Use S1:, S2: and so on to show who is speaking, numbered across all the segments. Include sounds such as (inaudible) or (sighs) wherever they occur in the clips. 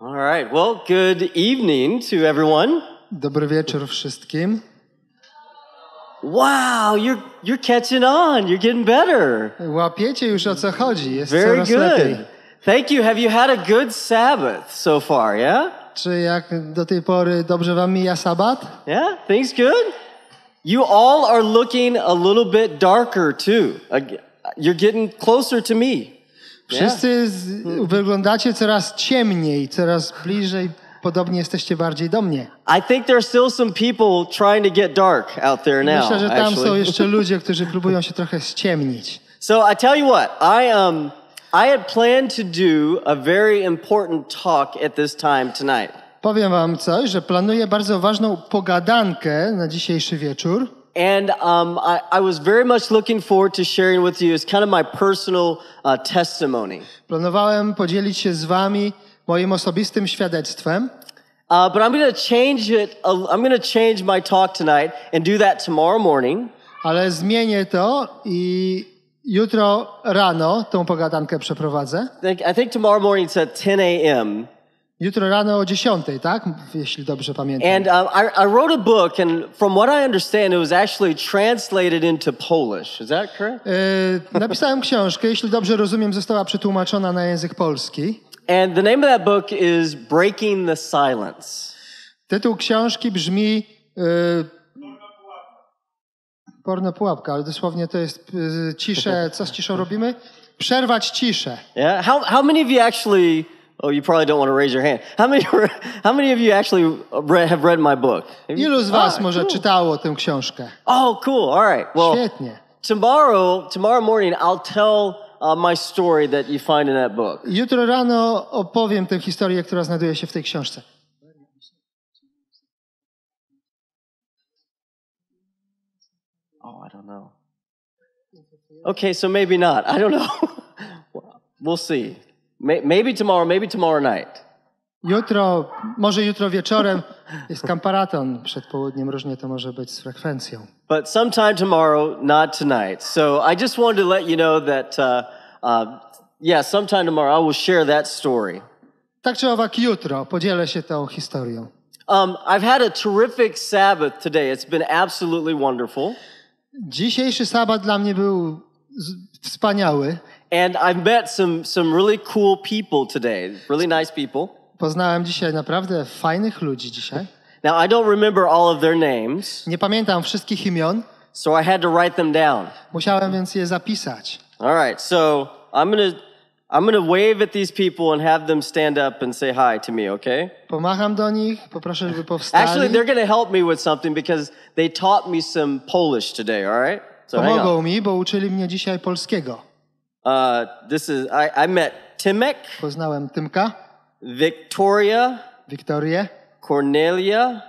S1: All right. Well, good evening to everyone.
S2: Dobry wieczór wszystkim.
S1: Wow, you're you're catching on. You're getting better.
S2: Łapiecie już o co chodzi, jest
S1: Very
S2: coraz lepiej.
S1: good. Thank you. Have you had a good Sabbath so far? Yeah?
S2: Czy jak do tej pory dobrze wam mija sabat?
S1: Yeah? Things good? You all are looking a little bit darker too. You're getting closer to me.
S2: Wszyscy z, wyglądacie coraz ciemniej, coraz bliżej, podobnie jesteście bardziej do mnie.
S1: I think there are still some people trying to get dark out there now.
S2: Myślę, że tam są jeszcze (laughs) ludzie, którzy próbują się trochę ściemnić.
S1: So I tell you what, I um I had planned to do a very important talk at this time tonight.
S2: Powiem wam coś, że planuję bardzo ważną pogadankę na dzisiejszy wieczór.
S1: And um, I, I was very much looking forward to sharing with you as kind of my personal uh, testimony.
S2: Planowałem podzielić się z wami moim osobistym świadectwem,
S1: Uh, but I'm going to change it. a- I'm going to change my talk tonight and do that tomorrow morning.
S2: ale zmienię to i jutro rano tą pogadankę przeprowadzę.
S1: I think, I think tomorrow morning it's at 10 a.m.
S2: Jutro rano o 10, tak? Jeśli dobrze pamiętam.
S1: And um, I, I wrote a book, and from what I understand, it was actually translated into Polish. Is that correct?
S2: Yy, napisałem książkę, jeśli dobrze rozumiem, została przetłumaczona na język polski.
S1: And the name of that book is Breaking the Silence.
S2: Tytuł książki brzmi yy, Porno pułapka, ale dosłownie to jest yy, ciszę. Co z ciszą robimy? Przerwać ciszę.
S1: Yeah. How, how many of you actually? Oh, you probably don't want to raise your hand. How many? (laughs) How many of you actually read, have read my book? Have
S2: Ilu z was
S1: Ah,
S2: może
S1: cool.
S2: czytało tę książkę?
S1: Oh, cool. All right. Well,
S2: Świetnie.
S1: tomorrow, tomorrow morning, I'll tell uh, my story that you find in that book.
S2: Jutro rano opowiem tę historię, która znajduje się w tej książce.
S1: Oh, I don't know. Okay, so maybe not. I don't know. (laughs) we'll see. May- Maybe tomorrow. Maybe tomorrow night.
S2: Jutro, może jutro wieczorem jest kamparaton przed południem, różnie to może być z frekwencją.
S1: But sometime tomorrow, not tonight. So I just wanted to let you know that, uh, uh, yeah, sometime tomorrow I will share that story.
S2: Tak czy owak jutro podzielę się tą historią.
S1: Um, I've had a terrific Sabbath today. It's been absolutely wonderful.
S2: Dzisiejszy sabat dla mnie był wspaniały.
S1: And I've met some, some really cool people today, really nice people.
S2: Poznałem dzisiaj naprawdę fajnych ludzi dzisiaj.
S1: Now, I don't remember all of their names,
S2: Nie pamiętam wszystkich imion,
S1: so I had to write them down.
S2: musiałem więc je zapisać.
S1: All right, so I'm gonna, I'm gonna wave at these people and have them stand up and say hi to me, okay?
S2: Pomacham do nich, poproszę, żeby
S1: Actually,
S2: powstali.
S1: they're gonna help me with something because they taught me some Polish today, all right? So.
S2: Pomogą mi, bo uczyli mnie dzisiaj polskiego.
S1: Uh, this is, I, I met Timek,
S2: Poznałem Tymka,
S1: Victoria,
S2: Wiktorię,
S1: Cornelia,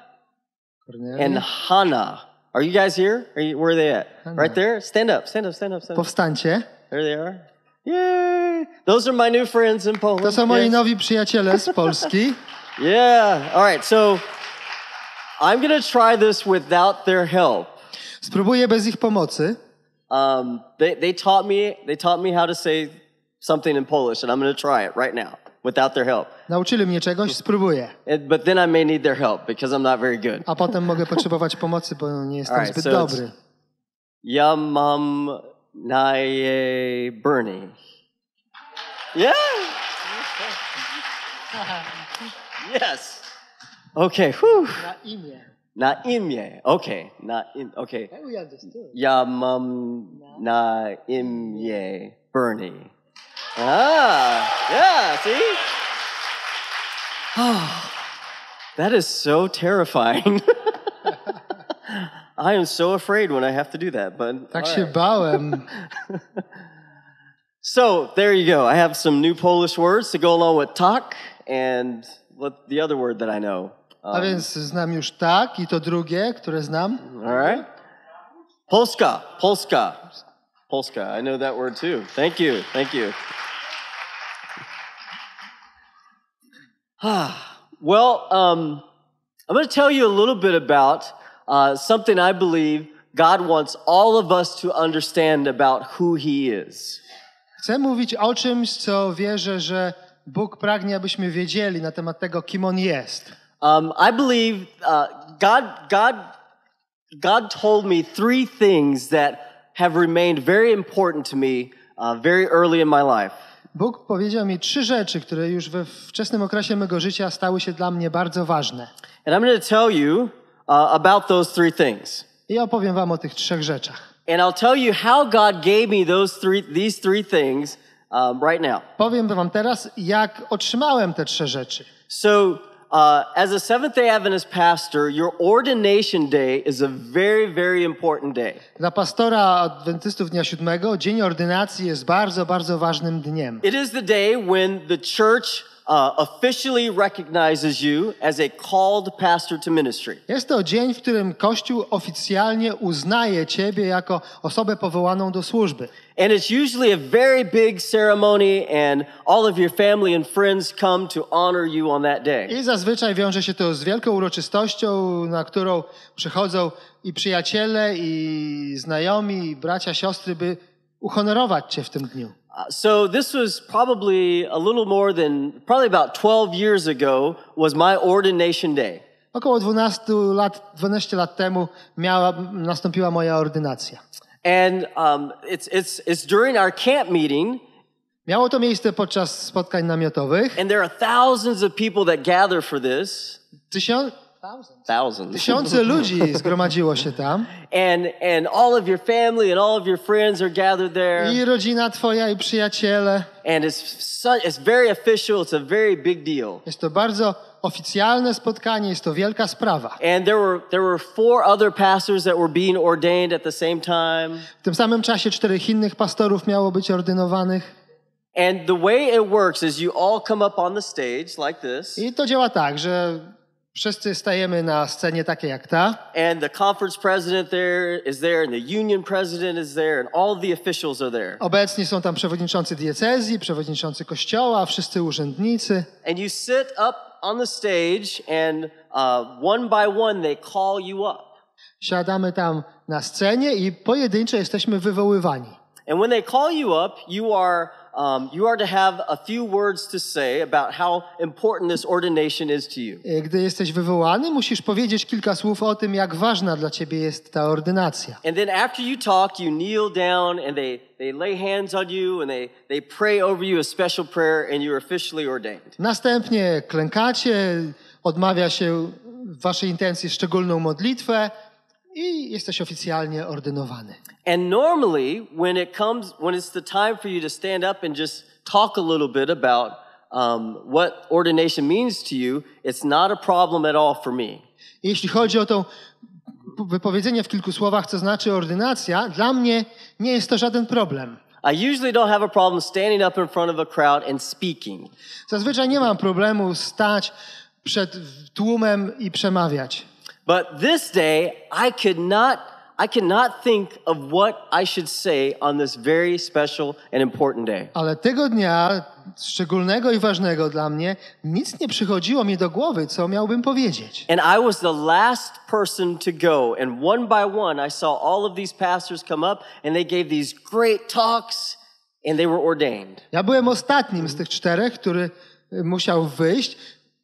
S2: Kornelię.
S1: and Hannah. Are you guys here? Are you, where are they at?
S2: Hannah.
S1: Right there? Stand up, stand up, stand up, stand up.
S2: Powstańcie.
S1: There they are. Yay! Those are my new friends in Poland.
S2: To są moi
S1: Yes.
S2: nowi przyjaciele z Polski. (laughs)
S1: Yeah. All right. So I'm going to try this without their help.
S2: Spróbuję bez ich pomocy.
S1: Um, they, they taught me they taught me how to say something in Polish, and I'm going to try it right now without their help.
S2: Nauczyli mnie czegoś, spróbuję.
S1: And, but then I may need their help because I'm not very good.
S2: A potem mogę potrzebować pomocy, bo nie jestem
S1: Alright,
S2: zbyt
S1: so
S2: dobry.
S1: Ja mam naje Bernie. Yeah. (laughs) yes. Okay. Whew.
S2: Na imię.
S1: Na imię. Okay. Na im. Okay.
S2: understood.
S1: Ja mam na imię Bernie. Ah, yeah, see? Oh, (sighs) that is so terrifying. (laughs) I am so afraid when I have to do that, but
S2: Tak
S1: all
S2: się
S1: right.
S2: bałem. (laughs)
S1: So there you go. I have some new Polish words to go along with tak and what the other word that I know.
S2: A
S1: Um,
S2: więc znam już tak i to drugie, które znam.
S1: all right. Polska, Polska, Polska. I know that word too. Thank you, thank you. well, um, I'm going to tell you a little bit about uh, something I believe God wants all of us to understand about who He is.
S2: Chcę mówić o czymś, co wierzę, że Bóg pragnie, abyśmy wiedzieli na temat tego, kim On jest.
S1: Um, I believe uh, God, God, God told me three things that have remained very important to me uh, very early in my life.
S2: Bóg powiedział mi trzy rzeczy, które już we wczesnym okresie mego życia stały się dla mnie bardzo ważne.
S1: And I'm going to tell you uh, about those three things.
S2: I opowiem wam o tych trzech rzeczach.
S1: And I'll tell you how God gave me those three, these three things um, right now.
S2: Powiem wam teraz, jak otrzymałem te trzy rzeczy.
S1: So, uh, as a Seventh day Adventist pastor, your ordination day is a very, very important day.
S2: Dla pastora adwentystów Dnia Siódmego dzień ordynacji jest bardzo, bardzo ważnym dniem.
S1: It is the day when the church uh, officially recognizes you as a called pastor to ministry.
S2: Jest to dzień, w którym Kościół oficjalnie uznaje ciebie jako osobę powołaną do służby.
S1: And it's usually a very big ceremony, and all of your family and friends come to honor you on that day.
S2: I zazwyczaj wiąże się to z wielką uroczystością, na którą przychodzą i przyjaciele, i znajomi, i bracia, siostry, by uhonorować cię w tym dniu.
S1: Uh, so this was probably a little more than, probably about 12 years ago, was my ordination day.
S2: Około 12 lat, 12 lat temu miała, nastąpiła moja ordynacja.
S1: And um, it's, it's, it's during our camp meeting,
S2: Miało to miejsce podczas spotkań namiotowych.
S1: and there are thousands of people that gather for this.
S2: Tysiąc,
S1: Thousands.
S2: tysiące (laughs) ludzi zgromadziło się tam.
S1: and, and all of your family and all of your friends are gathered there.
S2: I rodzina twoja, i przyjaciele.
S1: And it's, it's very official, it's a very big deal.
S2: Jest to bardzo oficjalne spotkanie, jest to wielka sprawa.
S1: And there were, there were four other pastors that were being ordained at the same time.
S2: W tym samym czasie czterech innych pastorów miało być ordynowanych.
S1: And the way it works is you all come up on the stage like this,
S2: I to działa tak, że wszyscy stajemy na scenie takiej jak ta.
S1: and the conference president there is there, and the union president is there, and all the officials are there.
S2: Obecni są tam przewodniczący diecezji, przewodniczący kościoła, wszyscy urzędnicy.
S1: And you sit up on the stage, and uh, one by one they call you up.
S2: Siadamy tam na scenie i pojedynczo jesteśmy wywoływani.
S1: And when they call you up, you are um, you are to have a few words to say about how important this ordination is to you.
S2: E, Gdy jesteś wywołany, musisz powiedzieć kilka słów o tym, jak ważna dla ciebie jest ta ordynacja.
S1: And then after you talk, you kneel down and they, they lay hands on you and they, they pray over you a special prayer and you're officially ordained.
S2: Następnie klękacie, odmawia się waszej intencji szczególną modlitwę i jesteś oficjalnie ordynowany.
S1: And normally, when it comes, when it's the time for you to stand up and just talk a little bit about um, what ordination means to you, it's not a problem at all for me.
S2: Jeśli chodzi o to wypowiedzenie w kilku słowach, co znaczy ordynacja, dla mnie nie jest to żaden problem.
S1: I usually don't have a problem standing up in front of a crowd and speaking.
S2: Zazwyczaj nie mam problemu stać przed tłumem i przemawiać.
S1: But this day, I could not, I cannot think of what I should say on this very special and important day.
S2: Ale tego dnia, szczególnego i ważnego dla mnie, nic nie przychodziło mi do głowy, co miałbym powiedzieć.
S1: And I was the last person to go. And one by one, I saw all of these pastors come up and they gave these great talks and they were ordained.
S2: Ja byłem ostatnim z tych czterech, który y, musiał wyjść.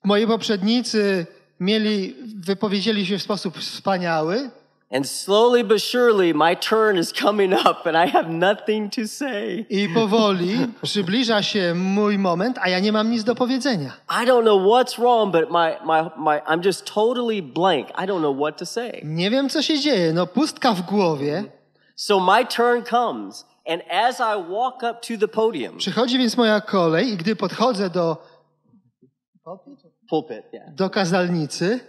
S2: Moi poprzednicy mieli, wypowiedzieli się w sposób wspaniały.
S1: And slowly but surely, my turn is coming up and I have nothing to say.
S2: I powoli (laughs) przybliża się mój moment, a ja nie mam nic do powiedzenia.
S1: I don't know what's wrong, but my, my, my, I'm just totally blank. I don't know what to say.
S2: Nie wiem, co się dzieje. No, pustka w głowie.
S1: So my turn comes. And as I walk up to the podium,
S2: Przychodzi więc moja kolej i gdy podchodzę do,
S1: pulpit, yeah.
S2: do kazalnicy,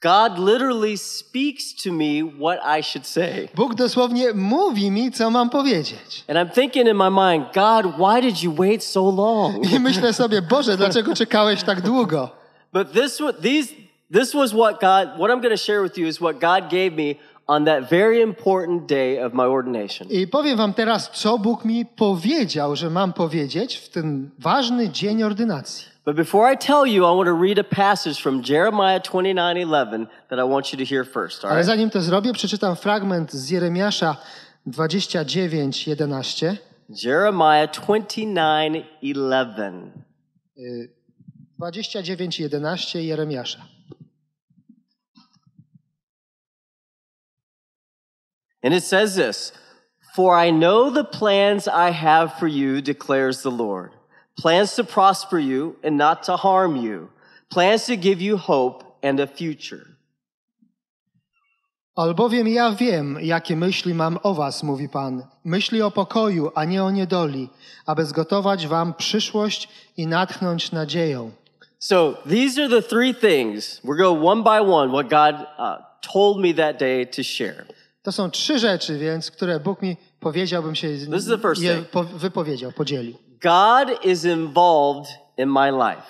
S1: God literally speaks to me what I should say.
S2: Bóg dosłownie mówi mi, co mam powiedzieć.
S1: And I'm thinking in my mind, God, why did you wait so long?
S2: I myślę sobie, Boże, dlaczego (laughs) czekałeś tak długo?
S1: But this these this was what God what I'm going to share with you is what God gave me on that very important day of my ordination.
S2: I powiem wam teraz, co Bóg mi powiedział, że mam powiedzieć w ten ważny dzień ordynacji.
S1: But before I tell you, I want to read a passage from Jeremiah 29:11 that I want you to hear first, all
S2: Ale zanim to zrobię, przeczytam fragment z Jeremiasza 29, 11.
S1: Jeremiah 29:11.
S2: Y, 29:11 Jeremiasza.
S1: And it says this For I know the plans I have for you, declares the Lord plans to prosper you and not to harm you, plans to give you hope and a future.
S2: Albowiem ja wiem, jakie myśli mam o was, mówi Pan. Myśli o pokoju, a nie o niedoli, aby zgotować wam przyszłość i natchnąć nadzieją.
S1: So these are the three things. We're going one by one what God uh, told me that day to share.
S2: To są trzy rzeczy, więc które Bóg mi powiedział, bym się je po, wypowiedział, podzielił.
S1: God is involved in my life.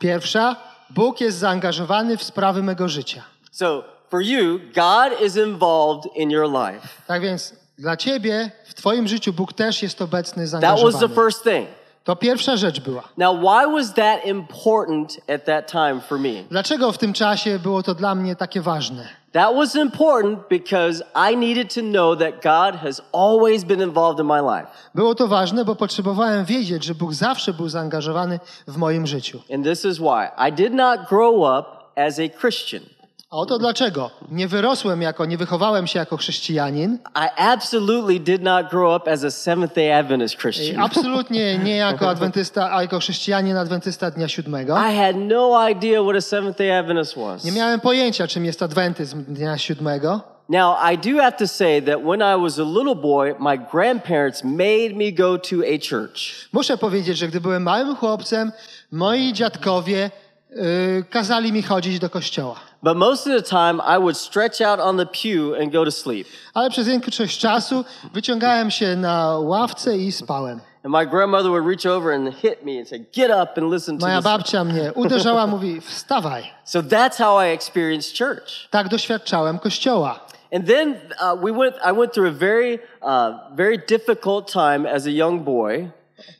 S2: Pierwsza, Bóg jest zaangażowany w sprawy mego życia.
S1: So for you, God is involved in your life.
S2: Tak więc dla ciebie, w twoim życiu Bóg też jest obecny,
S1: That was the
S2: zaangażowany.
S1: first thing.
S2: To pierwsza rzecz była.
S1: Now, why was that important at that time for me?
S2: Dlaczego w tym czasie było to dla mnie takie ważne?
S1: That was important because I needed to know that God has always been involved in my life.
S2: Było to ważne, bo potrzebowałem wiedzieć, że Bóg zawsze był zaangażowany w moim życiu.
S1: And this is why I did not grow up as a Christian.
S2: A oto dlaczego. Nie wyrosłem jako, nie wychowałem się jako chrześcijanin.
S1: I absolutely did not grow up as a Seventh day Adventist Christian.
S2: absolutnie nie jako adwentysta, a jako chrześcijanin adwentysta dnia siódmego.
S1: I had no idea what a Seventh day Adventist was.
S2: Nie miałem pojęcia, czym jest adwentyzm dnia siódmego.
S1: Now, I do have to say that when I was a little boy, my grandparents made me go to a church.
S2: Muszę powiedzieć, że gdy byłem małym chłopcem, moi dziadkowie y, kazali mi chodzić do kościoła.
S1: But most of the time, I would stretch out on the pew and go to sleep.
S2: Ale przez większość czasu wyciągałem się na ławce i spałem.
S1: And my grandmother would reach over and hit me and say, Get up and listen to
S2: Moja
S1: this.
S2: babcia mnie uderzała, (laughs) mówi wstawaj.
S1: So that's how I experienced church.
S2: Tak doświadczałem kościoła.
S1: And then uh, we went, I went through a very, uh, very difficult time as a young boy.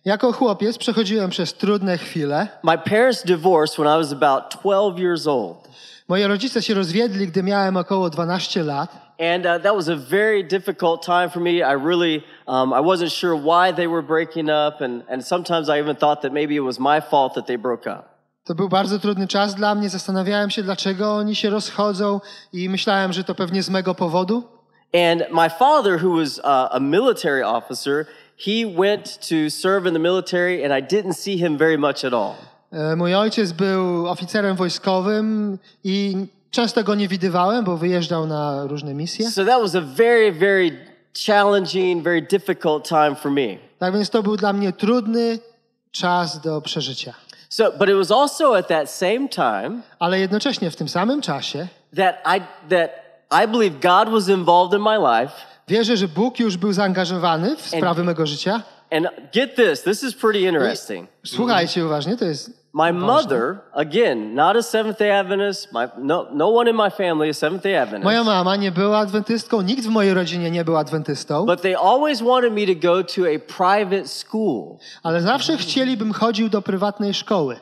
S2: Jako chłopiec przechodziłem przez trudne chwile.
S1: My parents divorced when I was about 12 years old.
S2: Moi rodzice się rozwiedli, gdy miałem około 12 lat.
S1: And uh, that was a very difficult time for me. I really, um, I wasn't sure why they were breaking up. And, and sometimes I even thought that maybe it was my fault that they broke up.
S2: To był bardzo trudny czas dla mnie. Zastanawiałem się, dlaczego oni się rozchodzą i myślałem, że to pewnie z mego powodu.
S1: And my father, who was uh, a military officer, he went to serve in the military, and I didn't see him very much at all.
S2: E, Mój ojciec był oficerem wojskowym i często go nie widywałem, bo wyjeżdżał na różne misje.
S1: So that was a very, very challenging, very difficult time for me.
S2: Tak więc to był dla mnie trudny czas do przeżycia.
S1: So, but it was also at that same time
S2: Ale jednocześnie w tym samym czasie
S1: that I that I believe God was involved in my life.
S2: wierzę, że Bóg już był zaangażowany w sprawy mego życia.
S1: And get this, this is pretty interesting.
S2: Słuchajcie uważnie, to jest
S1: My mother, again, not a Seventh Day Adventist. My, no, no one in my family is Seventh Day Adventist.
S2: Moja mama nie była adwentystką, nikt w mojej rodzinie nie był adwentystą,
S1: But they always wanted me to go to a private school.
S2: ale zawsze chcieli, bym chodził do prywatnej szkoły.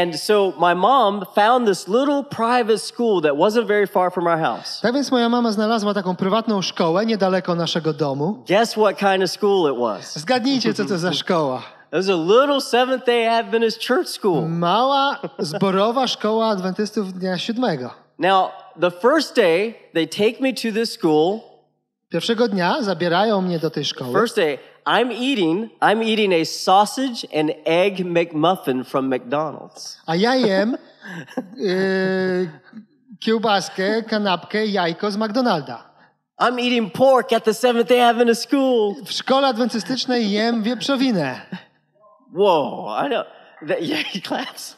S1: And so my mom found this little private school that wasn't very far from our house.
S2: Tak więc moja mama znalazła taką prywatną szkołę niedaleko naszego domu.
S1: Guess what kind of school it was?
S2: Zgadnijcie, co to za szkoła.
S1: It was a little Seventh day Adventist church school.
S2: Mała, zborowa szkoła adwentystów dnia siódmego.
S1: Now, the first day they take me to this school,
S2: Pierwszego dnia zabierają mnie do tej szkoły.
S1: first day, I'm eating, I'm eating a sausage and egg McMuffin from McDonald's.
S2: A ja jem yy, kiełbaskę, kanapkę, jajko z McDonalda.
S1: I'm eating pork at the Seventh day Adventist school.
S2: W szkole adwentystycznej jem wieprzowinę.
S1: Whoa, I know. That, (laughs) yeah, he claps.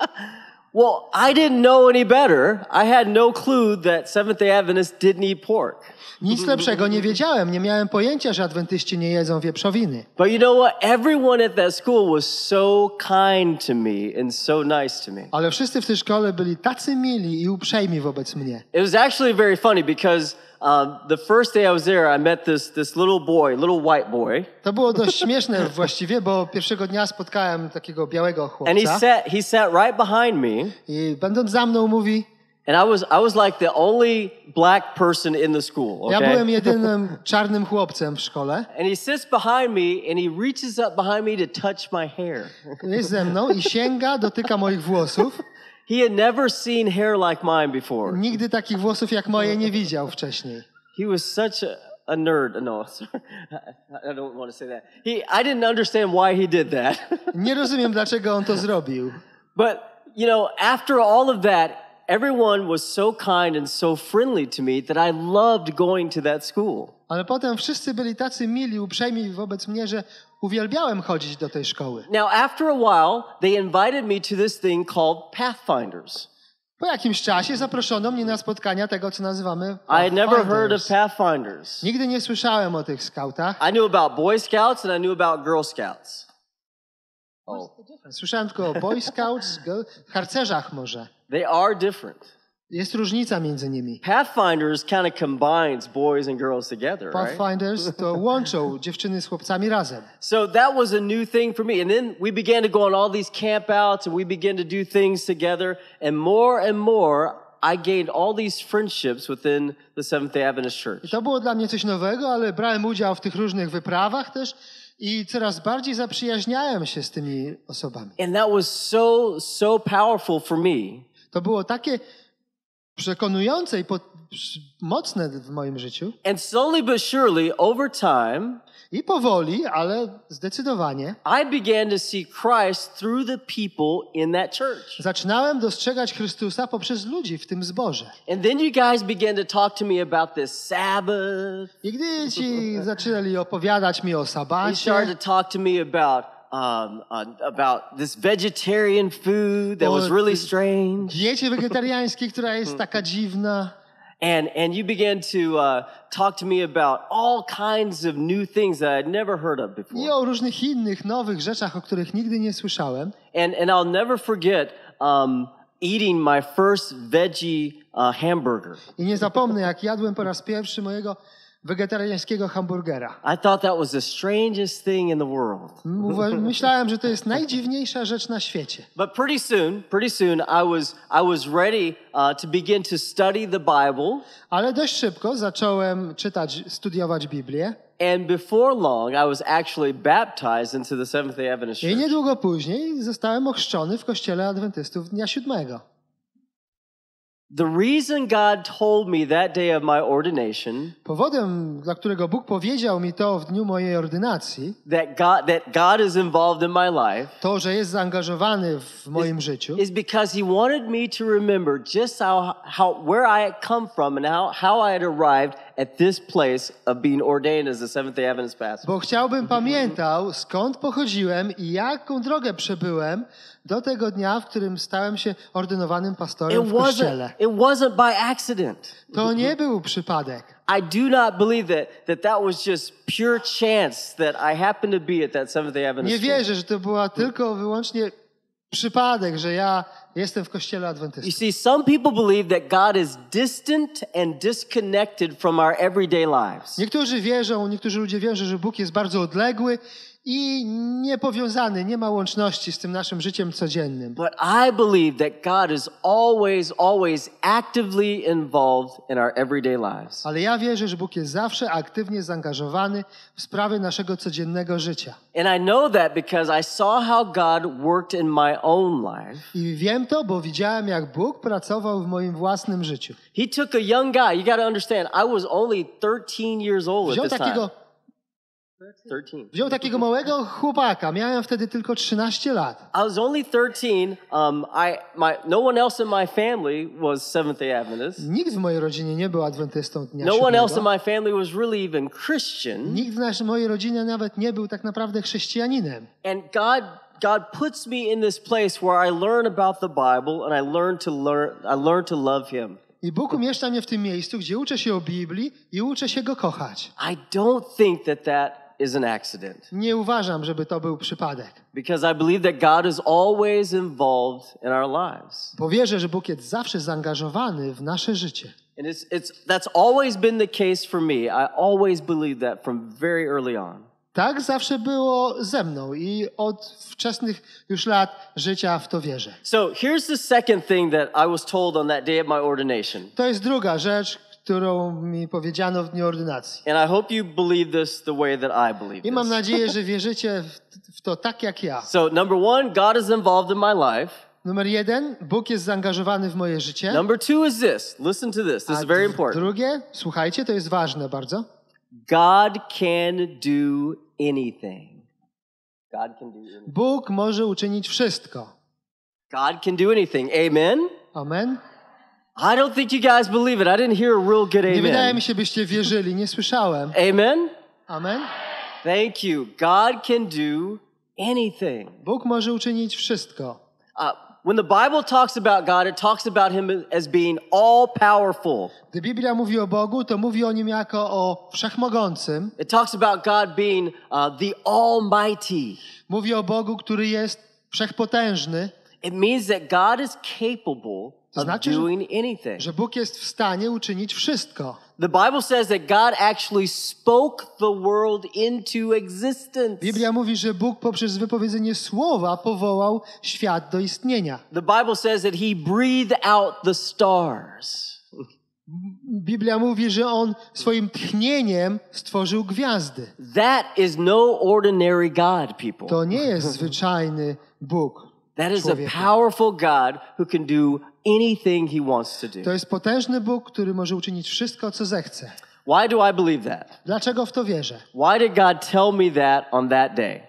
S1: (laughs) well, I didn't know any better. I had no clue that Seventh day Adventists didn't eat pork.
S2: Nic lepszego nie wiedziałem, nie miałem pojęcia, że adwentyści nie jedzą wieprzowiny.
S1: But you know what? Everyone at that school was so kind to me and so nice to me.
S2: Ale wszyscy w tej szkole byli tacy mili i uprzejmi wobec mnie.
S1: It was actually very funny because um, the first day I was there, I met this, this little boy, little white boy,
S2: To było dość śmieszne (laughs) właściwie, bo pierwszego dnia spotkałem takiego białego
S1: and he
S2: chłopca
S1: sat, he sat right behind me,
S2: i będąc za mną mówi,
S1: And I was I was like the only black person in the school.
S2: Ja
S1: Okay.
S2: byłem jedynym (laughs) czarnym chłopcem w szkole.
S1: and he sits behind me and he reaches up behind me to touch my hair.
S2: Jest ze mną i sięga, dotyka moich włosów. (laughs)
S1: He had never seen hair like mine before.
S2: Nigdy takich włosów jak moje nie widział wcześniej.
S1: He was such a, a nerd. No. (laughs) I don't want to say that. He I didn't understand why he did that. (laughs)
S2: Nie rozumiem, dlaczego on to zrobił.
S1: but, you know, after all of that, everyone was so kind and so friendly to me that I loved going to that school.
S2: Ale potem wszyscy byli tacy mili, uprzejmi wobec mnie, że uwielbiałem chodzić do tej szkoły.
S1: Now, after a while, they invited me to this thing called Pathfinders.
S2: Po jakimś czasie zaproszono mnie na spotkania tego, co nazywamy
S1: I had never heard of
S2: Pathfinders.
S1: Pathfinders.
S2: Nigdy nie słyszałem o tych skautach.
S1: I knew about Boy Scouts and I knew about Girl Scouts. Oh,
S2: Słyszałem tylko o Boy Scouts, girl- harcerzach może.
S1: They are different.
S2: Jest różnica między nimi.
S1: Pathfinders kind of combines boys and girls together, right?
S2: Pathfinders to (laughs) łączą dziewczyny z chłopcami razem.
S1: So that was a new thing for me. And then we began to go on all these campouts and we began to do things together. And more and more, I gained all these friendships within the Seventh day Adventist Church.
S2: I to było dla mnie coś nowego, ale brałem udział w tych różnych wyprawach też i coraz bardziej zaprzyjaźniałem się z tymi osobami.
S1: And that was so, so powerful for me
S2: To było takie przekonujące i po, mocne w moim życiu.
S1: And slowly but surely, over time,
S2: I powoli, ale zdecydowanie
S1: I began to see Christ through the people in that church.
S2: zaczynałem dostrzegać Chrystusa poprzez ludzi w tym zborze.
S1: And then you guys began to talk to me about this Sabbath.
S2: I gdy ci zaczęli opowiadać mi o
S1: You
S2: sabacie,
S1: started to talk to me about um, uh, about this vegetarian food that was really strange,
S2: diecie wegetariańskiej, która jest (laughs) taka dziwna.
S1: and and you began to uh, talk to me about all kinds of new things that I'd never heard of
S2: I
S1: before.
S2: o różnych innych, nowych rzeczach, o których nigdy nie słyszałem.
S1: And and I'll never forget um, eating my first veggie uh, hamburger.
S2: I nie zapomnę, jak jadłem po raz pierwszy mojego wegetariańskiego hamburgera.
S1: I thought that was the strangest thing in the world. (laughs)
S2: Myślałem, że to jest najdziwniejsza rzecz na świecie.
S1: But pretty soon, pretty soon, I was I was ready uh, to begin to study the Bible.
S2: Ale dość szybko zacząłem czytać, studiować Biblię.
S1: And before long, I was actually baptized into the Seventh Day Adventist
S2: I
S1: Church.
S2: niedługo później zostałem ochrzczony w kościele adwentystów dnia siódmego.
S1: The reason God told me that day of my ordination
S2: Powodem, dla którego Bóg powiedział mi to w dniu mojej ordynacji,
S1: that God that God is involved in my life
S2: to, że jest zaangażowany w moim życiu,
S1: is because He wanted me to remember just how how where I had come from and how how I had arrived at this place of being ordained as a Seventh Day Adventist pastor.
S2: bo chciałbym pamiętał, skąd pochodziłem i jaką drogę przebyłem do tego dnia, w którym stałem się ordynowanym pastorem
S1: It
S2: w
S1: wasn't
S2: kościele.
S1: it wasn't by accident.
S2: To nie był przypadek.
S1: I do not believe that that that was just pure chance that I happened to be at that Seventh Day Adventist.
S2: Nie wierzę, że to była tylko wyłącznie przypadek, że ja jestem w kościele
S1: You
S2: adwentystów.
S1: see, some people believe that God is distant and disconnected from our everyday lives.
S2: Niektórzy wierzą, niektórzy ludzie wierzą, że Bóg jest bardzo odległy i niepowiązany, nie ma łączności z tym naszym życiem codziennym.
S1: But I believe that God is always, always actively involved in our everyday lives.
S2: Ale ja wierzę, że Bóg jest zawsze aktywnie zaangażowany w sprawy naszego codziennego życia.
S1: And I know that because I saw how God worked in my own life.
S2: I wiem to, bo widziałem, jak Bóg pracował w moim własnym życiu.
S1: He took a young guy. You got to understand, I was only 13 years old at this time. 13.
S2: wziął takiego małego chłopaka, miałem wtedy tylko 13 lat.
S1: I was only 13. Um, I, my, no one else in my family was Seventh day Adventist.
S2: Nikt w mojej rodzinie nie był adwentystą dnia
S1: No one else in my family was really even Christian.
S2: Nikt w naszej mojej rodzinie nawet nie był tak naprawdę chrześcijaninem.
S1: And God, God puts me in this place where I learn about the Bible and I learn to learn, I learn to love Him.
S2: I Bóg umieszcza mnie w tym miejscu, gdzie uczę się o Biblii i uczę się Go kochać.
S1: I don't think that that is an accident
S2: Nie uważam, żeby to był przypadek.
S1: because I believe that God is always involved in our lives.
S2: Bo wierzę, że Bóg jest zawsze zaangażowany w nasze życie.
S1: And it's, it's, that's always been the case for me. I always believed that from very early on.
S2: Tak zawsze było ze mną i od wczesnych już lat życia w to wierzę.
S1: So here's the second thing that I was told on that day of my ordination.
S2: To jest druga rzecz, którą mi powiedziano w dniu ordynacji.
S1: And I hope you believe this the way that I believe
S2: I mam
S1: this.
S2: nadzieję, że (laughs) wierzycie w, w to tak jak ja.
S1: So number one, God is involved in my life.
S2: Numer jeden, Bóg jest zaangażowany w moje życie.
S1: Number two is this. Listen to this. This is very important.
S2: drugie, słuchajcie, to jest ważne bardzo.
S1: God can do anything. God can do anything.
S2: Bóg może uczynić wszystko.
S1: God can do anything. Amen.
S2: Amen.
S1: I don't think you guys believe it. I didn't hear a real good
S2: Nie wydaje
S1: amen.
S2: mi się, byście wierzyli, nie słyszałem.
S1: Amen.
S2: Amen.
S1: Thank you. God can do anything.
S2: Bóg może uczynić wszystko.
S1: Uh, when the Bible talks about God, it talks about Him as being all powerful.
S2: Gdy Biblia mówi o Bogu, to mówi o Nim jako o wszechmogącym.
S1: It talks about God being uh, the Almighty.
S2: Mówi o Bogu, który jest wszechpotężny,
S1: It means that God is capable
S2: To znaczy,
S1: doing anything.
S2: że Bóg jest w stanie uczynić wszystko.
S1: The Bible says that God actually spoke the world into existence.
S2: Biblia mówi, że Bóg poprzez wypowiedzenie słowa powołał świat do istnienia.
S1: The Bible says that He breathed out the stars.
S2: Biblia mówi, że On swoim tchnieniem stworzył gwiazdy.
S1: That is no ordinary God, people.
S2: To nie jest zwyczajny Bóg.
S1: That is a powerful God who can do anything He wants to do.
S2: To jest potężny Bóg, który może uczynić wszystko, co zechce.
S1: Why do I believe that?
S2: Dlaczego w to wierzę?
S1: Why did God tell me that on that day?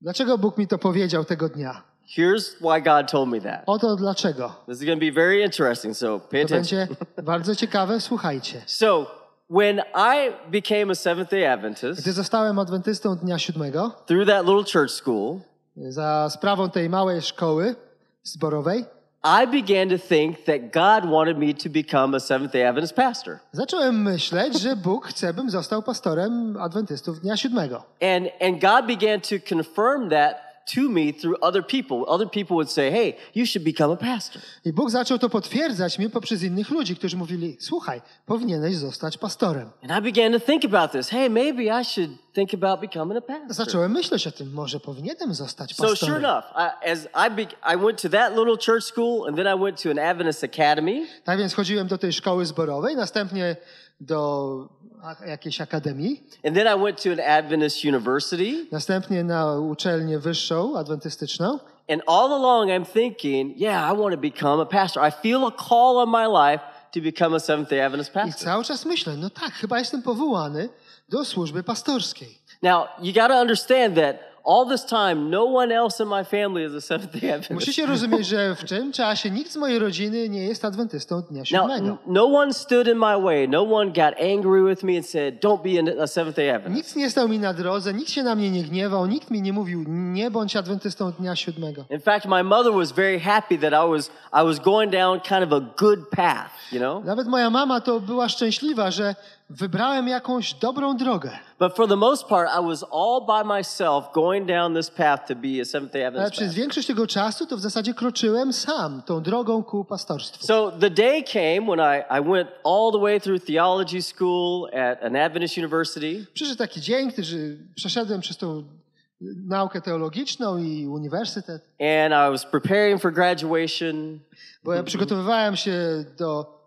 S2: Dlaczego Bóg mi to powiedział tego dnia?
S1: Here's why God told me that.
S2: Oto dlaczego.
S1: This is going to be very interesting, so pay
S2: To
S1: attention.
S2: będzie (laughs) bardzo ciekawe, słuchajcie.
S1: So, when I became a Seventh day Adventist
S2: Gdy zostałem adwentystą dnia siódmego,
S1: through that little church school,
S2: za sprawą tej małej szkoły zborowej,
S1: I began to think that God wanted me to become a Seventh day Adventist pastor.
S2: zacząłem myśleć, że Bóg chce, bym został pastorem adwentystów dnia siódmego.
S1: And, and God began to confirm that to me through other people. Other people would say, hey, you should become a pastor.
S2: I Bóg zaczął to potwierdzać mi poprzez innych ludzi, którzy mówili, słuchaj, powinieneś zostać pastorem.
S1: And I began to think about this. Hey, maybe I should think about becoming a pastor.
S2: Zacząłem myśleć o tym, może powinienem zostać
S1: So sure
S2: pastorem.
S1: enough, I, as I, be, I went to that little church school, and then I went to an Adventist academy,
S2: Tak więc chodziłem do tej szkoły zborowej, następnie do jakiejś akademii,
S1: and then I went to an Adventist university.
S2: następnie na uczelnię wyższą, adwentystyczną.
S1: And all along, I'm thinking, yeah, I want to become a pastor. I feel a call on my life to become a Seventh Day Adventist
S2: I
S1: pastor.
S2: cały czas myślę, no tak, chyba jestem powołany do służby pastorskiej.
S1: Now, you got to understand that all this time, no one else in my family is a Seventh Day Adventist.
S2: Musicie rozumieć, że w tym czasie nikt z mojej rodziny nie jest adwentystą dnia
S1: Now,
S2: siódmego.
S1: n- no one stood in my way. No one got angry with me and said, "Don't be a- Seventh Day Adventist."
S2: Nic nie stał mi na drodze, nikt się na mnie nie gniewał, nikt mi nie mówił, nie bądź adwentystą dnia siódmego.
S1: In fact, my mother was very happy that I was I was going down kind of a good path, you know.
S2: Nawet moja mama to była szczęśliwa, że wybrałem jakąś dobrą drogę.
S1: But for the most part, I was all by myself going down this path to be a Seventh Day
S2: Ale
S1: Adventist.
S2: przez większość tego czasu to w zasadzie kroczyłem sam tą drogą ku pastorstwu.
S1: So the day came when I, I went all the way through theology school at an Adventist university,
S2: Przyszedł taki dzień, który przeszedłem przez tą naukę teologiczną i uniwersytet,
S1: and I was preparing for graduation.
S2: bo ja przygotowywałem się do,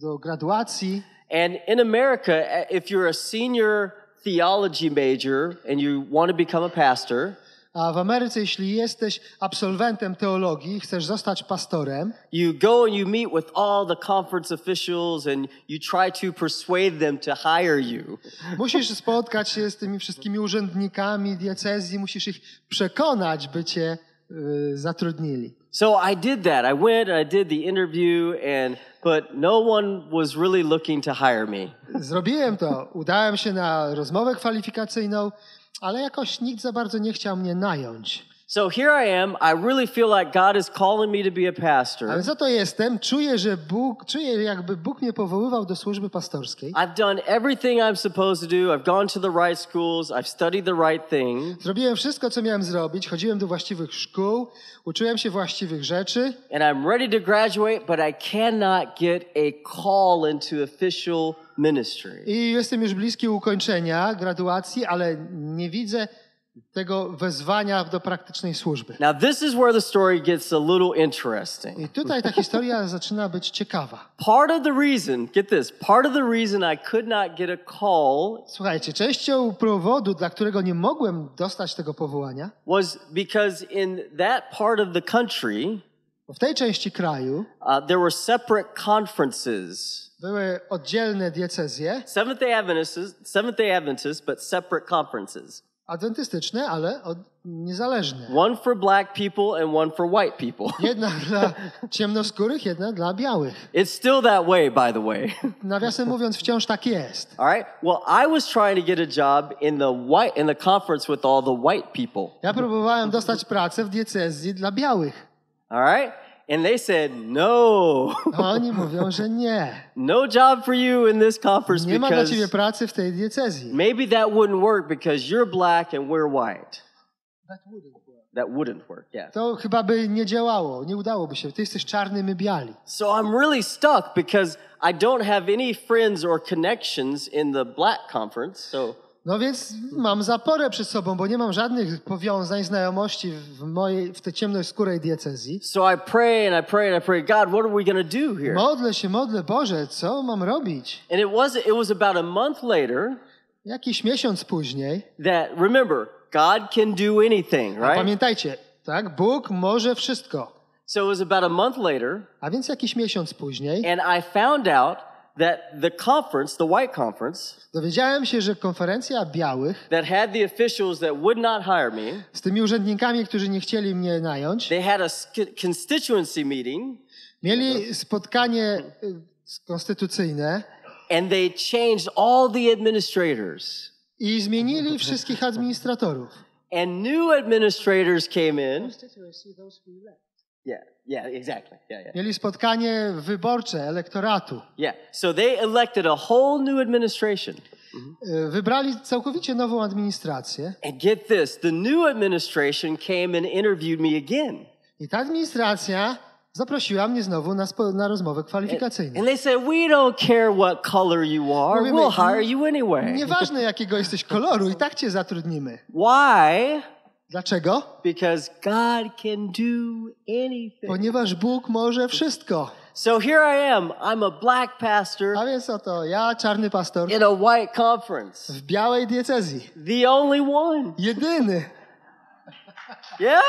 S2: do graduacji.
S1: And in America, a- if you're a senior theology major and you want to become a pastor,
S2: A w Ameryce, jeśli jesteś absolwentem teologii, chcesz zostać pastorem,
S1: you go and you meet with all the conference officials and you try to persuade them to hire you.
S2: musisz spotkać się z tymi wszystkimi urzędnikami diecezji, musisz ich przekonać, by cię y, zatrudnili.
S1: So I did that. I went and I did the interview and but no one was really looking to hire me.
S2: Zrobiłem to, udałem się na rozmowę kwalifikacyjną, ale jakoś nikt za bardzo nie chciał mnie nająć.
S1: So here I am. I really feel like God is calling me to be a pastor.
S2: więc oto jestem, czuję, że Bóg, czuję jakby Bóg mnie powoływał do służby pastorskiej.
S1: I've done everything I'm supposed to do. I've gone to the right schools. I've studied the right thing.
S2: Zrobiłem wszystko, co miałem zrobić, chodziłem do właściwych szkół, uczyłem się właściwych rzeczy
S1: And I'm ready to graduate, but I cannot get a call into official ministry.
S2: i jestem już bliski ukończenia graduacji, ale nie widzę tego wezwania do praktycznej służby.
S1: Now, this is where the story gets a little interesting.
S2: I tutaj ta historia (laughs) zaczyna być ciekawa.
S1: Part of the reason, get this, part of the reason I could not get a call
S2: Słuchajcie, częścią powodu, dla którego nie mogłem dostać tego powołania,
S1: was because in that part of the country,
S2: w tej części kraju
S1: uh, there were separate conferences.
S2: były oddzielne diecezje,
S1: Seventh day Adventists, Seventh day Adventists, but separate conferences.
S2: Adwentystyczne, ale od, niezależne.
S1: One for black people and one for white people. (laughs)
S2: Jedna dla ciemnoskórych, jedna dla białych.
S1: It's still that way, by the way. (laughs)
S2: Nawiasem mówiąc, wciąż tak jest.
S1: All right. Well, I was trying to get a job in the white in the conference with all the white people.
S2: Ja próbowałem dostać pracę w diecezji dla białych.
S1: All right. And they said, no,
S2: A oni mówią, że nie. (laughs)
S1: no job for you in this conference
S2: Nie ma dla ciebie pracy w tej diecezji.
S1: maybe that wouldn't work because you're black and we're white. That wouldn't work. Yeah.
S2: To chyba by nie działało, nie udałoby się. Ty jesteś czarny, my biali.
S1: So I'm really stuck because I don't have any friends or connections in the black conference. So
S2: No więc mam zaporę przed sobą, bo nie mam żadnych powiązań, znajomości w mojej, w tej ciemnoskórej diecezji.
S1: so I pray and I pray and I pray, God, what are we going to do here?
S2: Modlę się, modlę, Boże, co mam robić?
S1: And it was it was about a month later
S2: Jakiś miesiąc później,
S1: that remember, God can do anything, right?
S2: pamiętajcie, tak, Bóg może wszystko.
S1: So it was about a month later
S2: A więc jakiś miesiąc później
S1: and I found out that the conference, the white conference,
S2: dowiedziałem się, że konferencja białych
S1: that had the officials that would not hire me,
S2: z tymi urzędnikami, którzy nie chcieli mnie nająć,
S1: they had a constituency meeting
S2: mieli spotkanie y, konstytucyjne
S1: and they changed all the administrators.
S2: i zmienili wszystkich administratorów.
S1: And new administrators came in. Yeah, yeah, exactly. Yeah, yeah.
S2: Mieli spotkanie wyborcze elektoratu.
S1: Yeah. So they elected a whole new administration.
S2: Y, Wybrali całkowicie nową administrację
S1: And get this the new administration came and interviewed me again.
S2: i ta administracja zaprosiła mnie znowu na, spo, na rozmowę kwalifikacyjną.
S1: And they said, We don't care what color you are,
S2: Mówimy,
S1: we'll hire you anyway.
S2: Nieważne jakiego jesteś koloru, i tak cię zatrudnimy.
S1: Why?
S2: Dlaczego?
S1: Because God can do anything.
S2: Ponieważ Bóg może wszystko.
S1: So here I am. I'm a black pastor
S2: A więc oto ja, czarny pastor,
S1: in a white conference,
S2: w białej diecezji.
S1: the only one.
S2: Jedyny.
S1: Yeah?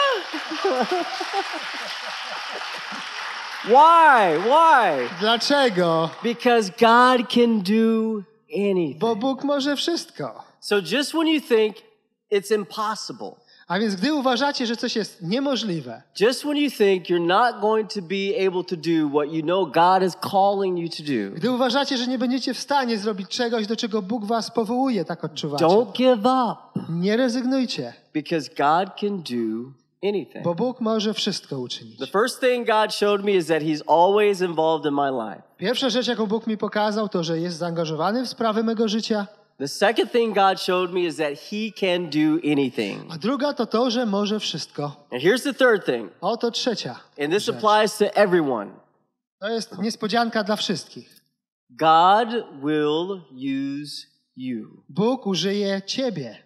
S1: Why? Why?
S2: Dlaczego?
S1: Because God can do anything.
S2: Bo Bóg może wszystko.
S1: So just when you think it's impossible,
S2: A więc gdy uważacie, że coś jest niemożliwe,
S1: just when you think you're not going to be able to do what you know God is calling you to do,
S2: gdy uważacie, że nie będziecie w stanie zrobić czegoś, do czego Bóg was powołuje, tak odczuwacie,
S1: don't give up
S2: nie rezygnujcie,
S1: because God can do anything.
S2: bo Bóg może wszystko uczynić.
S1: The first thing God showed me is that He's always involved in my life.
S2: Pierwsza rzecz, jaką Bóg mi pokazał, to, że jest zaangażowany w sprawy mego życia,
S1: The second thing God showed me is that He can do anything.
S2: a druga to to, że może wszystko.
S1: And here's the third thing,
S2: oto trzecia.
S1: and this
S2: rzecz.
S1: applies to everyone
S2: To jest niespodzianka dla wszystkich.
S1: God will use you.
S2: Bóg użyje ciebie.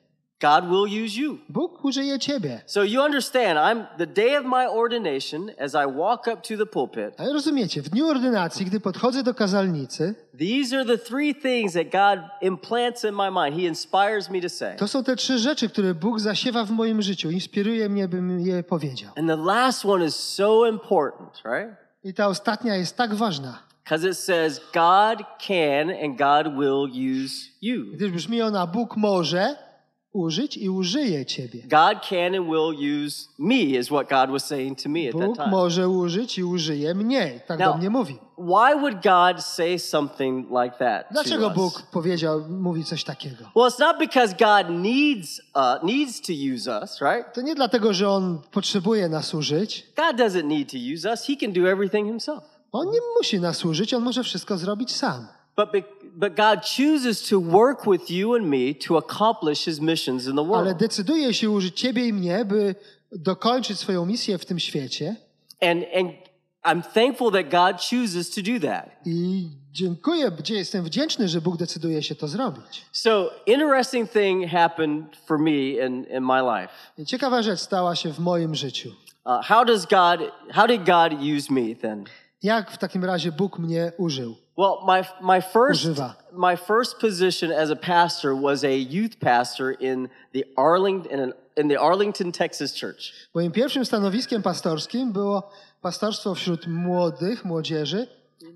S1: God will use you.
S2: Bóg użyje ciebie.
S1: So you understand, I'm the day of my ordination, as I walk up to the pulpit,
S2: Ale rozumiecie, w dniu ordynacji, gdy podchodzę do kazalnicy,
S1: these are the three things that God implants in my mind. He inspires me to say.
S2: to są te trzy rzeczy, które Bóg zasiewa w moim życiu, inspiruje mnie, bym je powiedział.
S1: And the last one is so important, right?
S2: I ta ostatnia jest tak ważna,
S1: Because it says God can and God will use you.
S2: gdyż brzmi ona Bóg może użyć i użyje ciebie.
S1: God can and will use me, is what God was saying to me at that
S2: Bóg
S1: time.
S2: może użyć i użyje mnie. Tak
S1: Now-
S2: do mnie mówi.
S1: Why would God say something like that?
S2: Dlaczego
S1: to us?
S2: Bóg powiedział, mówi coś takiego?
S1: Well, it's not because God needs uh, needs to use us, right?
S2: To nie dlatego, że On potrzebuje nas użyć.
S1: God doesn't need to use us. He can do everything himself.
S2: On nie musi nas użyć, On może wszystko zrobić sam.
S1: But, be, but God chooses to work with you and me to accomplish his missions in the
S2: Ale
S1: world.
S2: decyduje się użyć ciebie i mnie, by dokończyć swoją misję w tym świecie.
S1: And, and I'm thankful that God chooses to do that.
S2: I dziękuję, jestem wdzięczny, że Bóg decyduje się to zrobić.
S1: So, interesting thing happened for me in, in my life.
S2: I ciekawa rzecz stała się w moim życiu.
S1: Uh, how does God, how did God use me then?
S2: Jak w takim razie Bóg mnie użył?
S1: Well, my, my first,
S2: Używa.
S1: my first position as a pastor was a youth pastor in the Arlington, in, in the Arlington, Texas church.
S2: Moim pierwszym stanowiskiem pastorskim było pastorstwo wśród młodych, młodzieży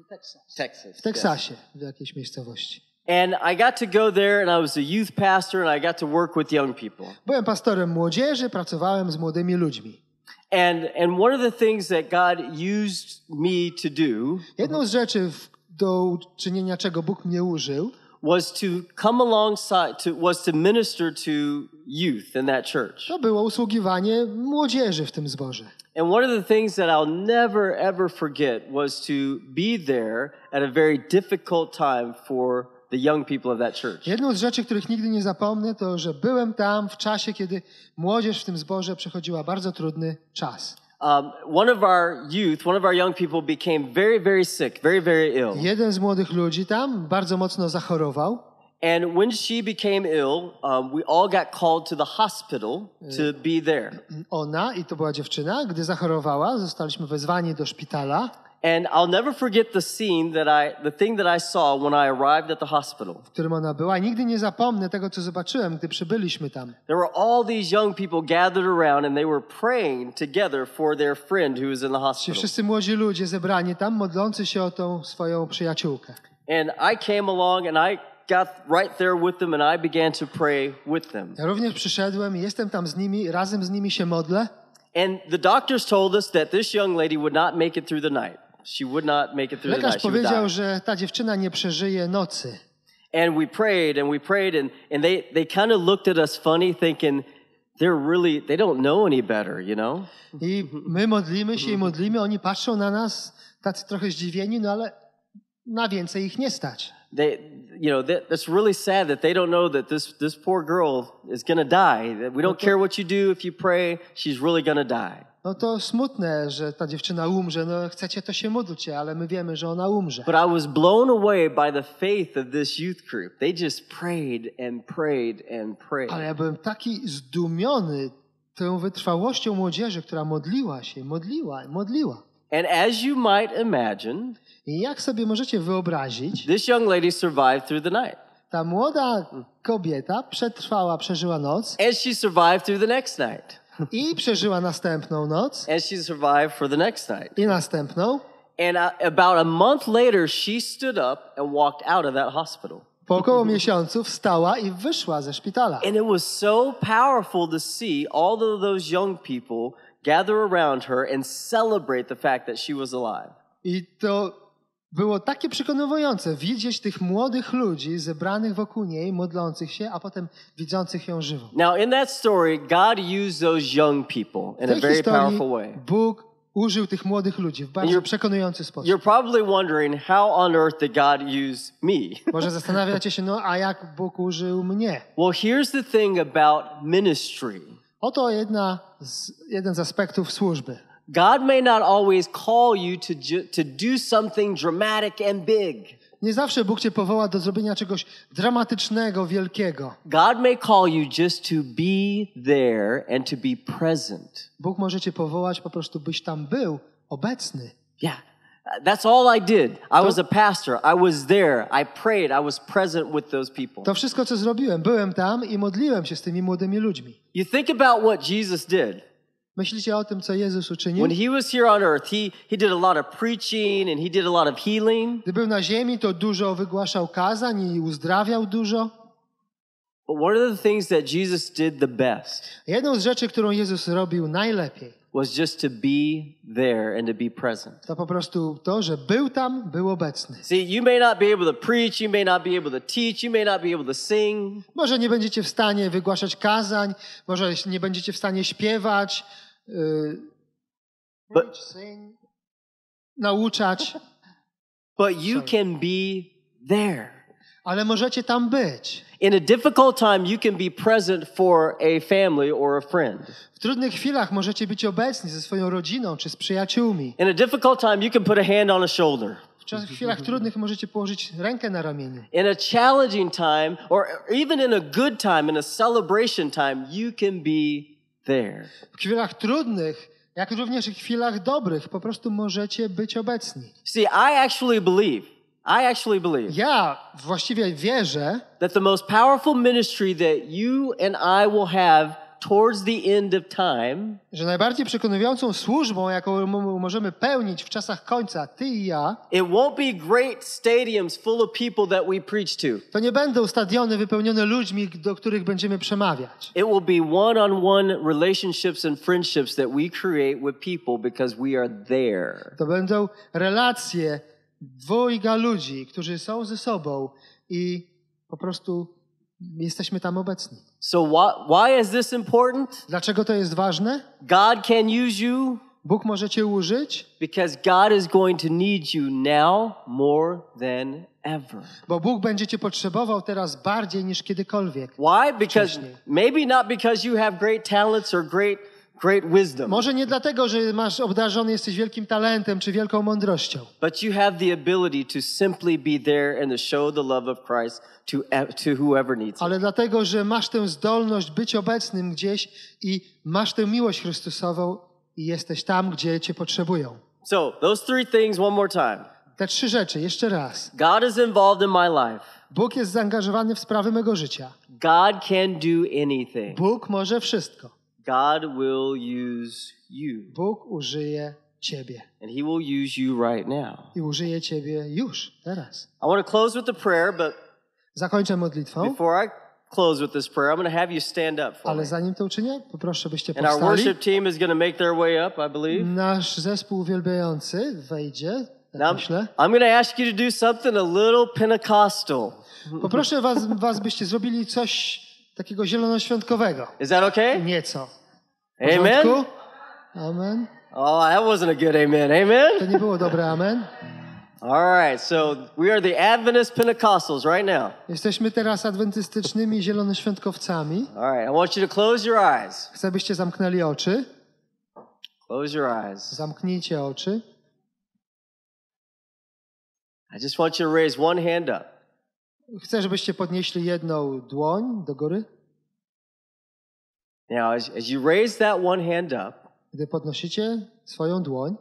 S1: Texas.
S2: w Teksasie, w jakiejś miejscowości.
S1: And I got to go there and I was a youth pastor and I got to work with young people.
S2: Byłem pastorem młodzieży, pracowałem z młodymi ludźmi.
S1: And, and one of the things that God used me to do
S2: Jedną z rzeczy, w- do uczynienia czego Bóg mnie użył,
S1: was to come alongside, to, was to minister to youth in that church.
S2: to było usługiwanie młodzieży w tym zborze.
S1: And one of the things that I'll never ever forget was to be there at a very difficult time for the young people of that church.
S2: Jedną z rzeczy, których nigdy nie zapomnę, to że byłem tam w czasie, kiedy młodzież w tym zborze przechodziła bardzo trudny czas.
S1: Um, one of our youth, one of our young people became very, very sick, very, very ill.
S2: Jeden z młodych ludzi tam bardzo mocno zachorował
S1: And when she became ill, um, we all got called to the hospital to be there. (clears throat)
S2: ona, i to była dziewczyna, gdy zachorowała, zostaliśmy wezwani do szpitala,
S1: And I'll never forget the scene that I, the thing that I saw when I arrived at the hospital.
S2: w którym ona była. I nigdy nie zapomnę tego, co zobaczyłem, gdy przybyliśmy tam.
S1: There were all these young people gathered around and they were praying together for their friend who was in the
S2: Ci
S1: hospital.
S2: wszyscy młodzi ludzie zebrani tam, modlący się o tą swoją przyjaciółkę.
S1: And I came along and I got right there with them and I began to pray with them.
S2: Ja również przyszedłem i jestem tam z nimi, razem z nimi się modlę.
S1: And the doctors told us that this young lady would not make it through the night. She would not make it through the
S2: Lekarz
S1: night. She would
S2: powiedział,
S1: die.
S2: że ta dziewczyna nie przeżyje nocy.
S1: And we prayed and we prayed and, and they, they kind of looked at us funny thinking they're really, they don't know any better, you know?
S2: I my modlimy się i modlimy, oni patrzą na nas tacy trochę zdziwieni, no ale na więcej ich nie stać.
S1: They, you know, that, that's really sad that they don't know that this, this poor girl is going to die. That we don't care what you do if you pray, she's really going to die.
S2: No to smutne, że ta dziewczyna umrze. No chcecie, to się módlcie, ale my wiemy, że ona umrze.
S1: But I was blown away by the faith of this youth group. They just prayed and prayed and prayed.
S2: Ale ja byłem taki zdumiony tą wytrwałością młodzieży, która modliła się, modliła, modliła.
S1: And as you might imagine,
S2: I jak sobie możecie wyobrazić,
S1: this young lady survived through the night.
S2: ta młoda kobieta przetrwała, przeżyła noc
S1: And she survived through the next night.
S2: I przeżyła następną noc
S1: And she survived for the next night.
S2: i następną.
S1: And about a month later, she stood up and walked out of that hospital.
S2: Po około miesiącu wstała i wyszła ze szpitala.
S1: And it was so powerful to see all of those young people gather around her and celebrate the fact that she was alive.
S2: I to było takie przekonujące widzieć tych młodych ludzi zebranych wokół niej, modlących się, a potem widzących ją żywą.
S1: Now, in that story, God used those young people in a very powerful way.
S2: Bóg użył tych młodych ludzi w bardzo przekonujący sposób.
S1: You're probably wondering how on earth did God use me? (laughs)
S2: Może zastanawiacie się, no a jak Bóg użył mnie?
S1: well, here's the thing about ministry
S2: Oto jedna z, jeden z aspektów służby.
S1: God may not always call you to, to do something dramatic and big.
S2: Nie zawsze Bóg cię powoła do zrobienia czegoś dramatycznego, wielkiego.
S1: God may call you just to be there and to be present.
S2: Bóg może cię powołać po prostu, byś tam był, obecny.
S1: Yeah. That's all I did. I was a pastor. I was there. I prayed. I was present with those people.
S2: To wszystko, co zrobiłem. Byłem tam i modliłem się z tymi młodymi ludźmi.
S1: You think about what Jesus did.
S2: Myślicie o tym, co Jezus uczynił?
S1: When he was here on earth, he, he did a lot of preaching and he did a lot of healing.
S2: Gdy był na ziemi, to dużo wygłaszał kazań i uzdrawiał dużo.
S1: But one of the things that Jesus did the best
S2: Jedną z rzeczy, którą Jezus robił najlepiej,
S1: was just to be there and to be present.
S2: to po prostu to, że był tam, był obecny.
S1: See, you may not be able to preach, you may not be able to teach, you may not be able to sing,
S2: Może nie będziecie w stanie wygłaszać kazań, może nie będziecie w stanie śpiewać,
S1: But-
S2: sing, nauczać, (laughs)
S1: but you can be there.
S2: ale możecie tam być.
S1: In a difficult time, you can be present for a family or a friend.
S2: W trudnych chwilach możecie być obecni ze swoją rodziną czy z przyjaciółmi.
S1: In a difficult time, you can put a hand on a shoulder.
S2: W chwilach trudnych możecie położyć rękę na ramieniu.
S1: In a challenging time, or even in a good time, in a celebration time, you can be there.
S2: W chwilach trudnych, jak również w chwilach dobrych, po prostu możecie być obecni.
S1: See, I actually believe, I actually believe
S2: Ja właściwie wierzę,
S1: that the most powerful ministry that you and I will have towards the end of time
S2: że najbardziej przekonującą służbą, jaką możemy pełnić w czasach końca, ty i ja,
S1: It won't be great stadiums full of people that we preach to.
S2: to nie będą stadiony wypełnione ludźmi, do których będziemy przemawiać.
S1: It will be one on one relationships and friendships that we create with people because we are there.
S2: To będą relacje dwojga ludzi, którzy są ze sobą i po prostu jesteśmy tam obecni.
S1: So, why, why is this important?
S2: Dlaczego to jest ważne?
S1: God can use you
S2: Bóg może cię użyć,
S1: because God is going to need you now more than ever.
S2: bo Bóg będzie cię potrzebował teraz bardziej niż kiedykolwiek.
S1: Why? Because
S2: Wcześniej.
S1: maybe not because you have great talents or great, great wisdom,
S2: Może nie dlatego, że masz obdarzony jesteś wielkim talentem czy wielką mądrością,
S1: but you have the ability to simply be there and to show the love of Christ to, to whoever needs it.
S2: ale dlatego, że masz tę zdolność być obecnym gdzieś i masz tę miłość Chrystusową i jesteś tam, gdzie cię potrzebują.
S1: So, those three things one more time.
S2: Te trzy rzeczy, jeszcze raz.
S1: God is involved in my life.
S2: Bóg jest zaangażowany w sprawy mego życia.
S1: God can do anything.
S2: Bóg może wszystko.
S1: God will use you.
S2: Bóg użyje ciebie.
S1: And He will use you right now.
S2: I użyje ciebie już, teraz.
S1: I want to close with a prayer, but
S2: Zakończę modlitwą,
S1: before I close with this prayer, I'm going to have you stand up for
S2: ale zanim to uczynię, poproszę, byście
S1: And our
S2: powstali.
S1: worship team is going to make their way up, I believe.
S2: Nasz zespół uwielbiający wejdzie, tak
S1: Now,
S2: myślę.
S1: I'm going to ask you to do something a little Pentecostal.
S2: Poproszę was, was, byście zrobili coś takiego zielonoświątkowego.
S1: Is that okay?
S2: Nieco.
S1: Amen?
S2: Amen.
S1: Oh, that wasn't a good amen. Amen?
S2: To nie było dobre amen.
S1: All right, so we are the Adventist Pentecostals right now.
S2: Jesteśmy teraz adwentystycznymi zielonoświątkowcami.
S1: All right, I want you to close your eyes.
S2: Chcę, byście zamknęli oczy.
S1: Close your eyes.
S2: Zamknijcie oczy.
S1: I just want you to raise one hand up.
S2: Chcę, żebyście podnieśli jedną dłoń do góry.
S1: Now, as, as you raise that one hand up,
S2: Gdy podnosicie swoją dłoń,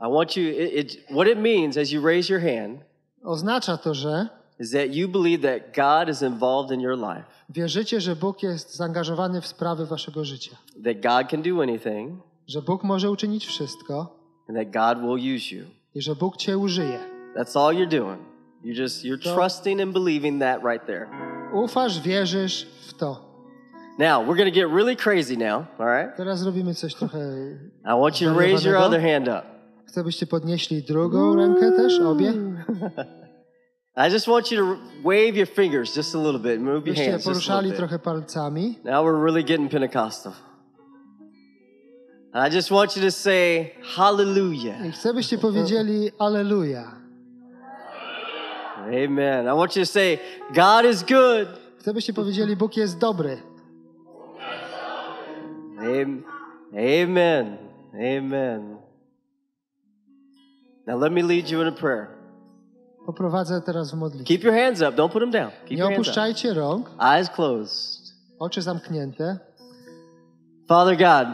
S1: I want you, it, it, what it means as you raise your hand
S2: oznacza to, że
S1: is that you believe that God is involved in your life,
S2: wierzycie, że Bóg jest zaangażowany w sprawy waszego życia.
S1: that God can do anything,
S2: Że Bóg może uczynić wszystko
S1: and that God will use you.
S2: i że Bóg cię użyje.
S1: That's all you're doing. You're just, you're trusting and believing that right there.
S2: Ufasz, wierzysz w to.
S1: Now, we're going to get really crazy now, all right?
S2: Teraz robimy coś trochę...
S1: I want you to raise your other hand up.
S2: Chcę, byście podnieśli drugą rękę też, obie. (laughs)
S1: I just want you to wave your fingers just a little bit, move your hands just a little bit.
S2: trochę palcami.
S1: Now we're really getting Pentecostal. I just want you to say hallelujah.
S2: I chcę, byście powiedzieli (laughs) Aleluja.
S1: Amen. I want you to say God is good.
S2: Chcę, byście powiedzieli Bóg jest dobry.
S1: Am- Amen. Amen. Now let me lead you in a prayer.
S2: Poprowadzę teraz w modlitwie.
S1: Keep your hands up. Don't put them down. Keep
S2: Nie
S1: your hands up.
S2: opuszczajcie rąk,
S1: Eyes closed.
S2: oczy zamknięte.
S1: Father God,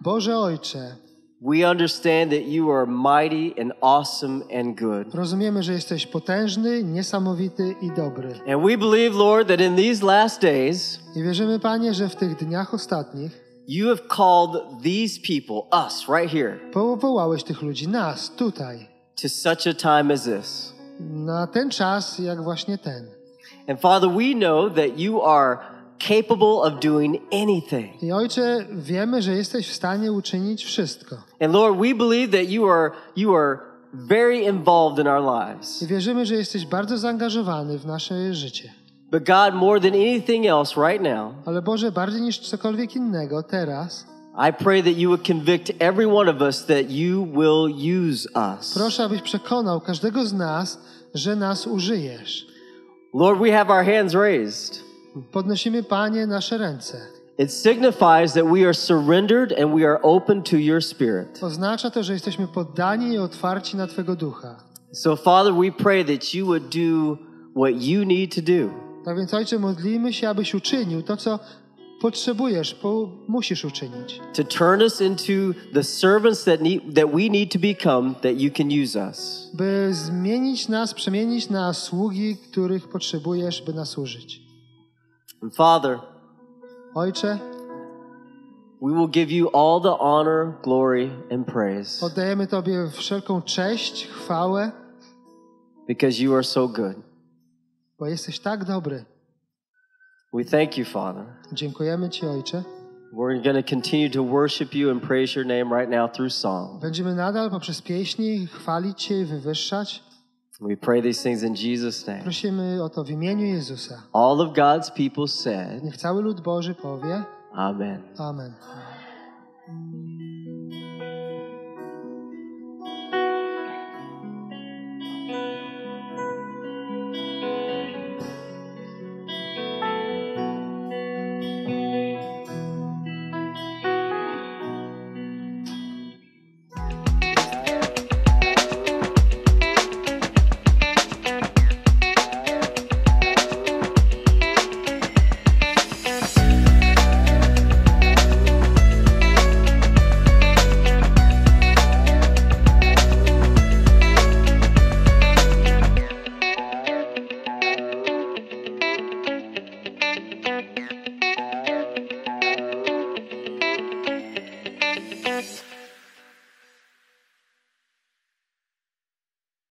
S2: Boże Ojcze,
S1: we understand that you are mighty and awesome and good.
S2: rozumiemy, że jesteś potężny, niesamowity i dobry.
S1: And we believe, Lord, that in these last days,
S2: I wierzymy, Panie, że w tych dniach ostatnich
S1: you have called these people, us right here,
S2: powołałeś tych ludzi, nas, tutaj,
S1: to such a time as this.
S2: na ten czas, jak właśnie ten.
S1: And Father, we know that you are capable of doing anything.
S2: I Ojcze, wiemy, że jesteś w stanie uczynić wszystko.
S1: And Lord, we believe that you are you are very involved in our lives.
S2: I wierzymy, że jesteś bardzo zaangażowany w nasze życie.
S1: But God, more than anything else right now,
S2: Ale Boże, bardziej niż cokolwiek innego, teraz
S1: I pray that you would convict every one of us that you will use us.
S2: proszę, abyś przekonał każdego z nas, że nas użyjesz.
S1: Lord, we have our hands raised.
S2: Podnosimy, Panie, nasze ręce.
S1: It signifies that we are surrendered and we are open to your spirit.
S2: Oznacza to, że jesteśmy poddani i otwarci na Twego ducha.
S1: So, Father, we pray that you would do what you need to do.
S2: Tak więc, Ojcze, modlimy się, abyś uczynił to, co potrzebujesz, po, musisz uczynić.
S1: to turn us into the servants that need that we need to become that you can use us.
S2: By zmienić nas, przemienić na sługi, których potrzebujesz, by nas użyć.
S1: And Father,
S2: Ojcze,
S1: we will give you all the honor, glory, and praise
S2: oddajemy Tobie wszelką cześć, chwałę,
S1: because you are so good.
S2: bo jesteś tak dobry.
S1: We thank you, Father.
S2: Dziękujemy Ci, Ojcze.
S1: We're going to continue to worship you and praise your name right now through song.
S2: Będziemy nadal poprzez pieśni chwalić Cię i wywyższać.
S1: We pray these things in Jesus' name.
S2: Prosimy o to w imieniu Jezusa.
S1: All of God's people said,
S2: Niech cały lud Boży powie
S1: Amen.
S2: Amen.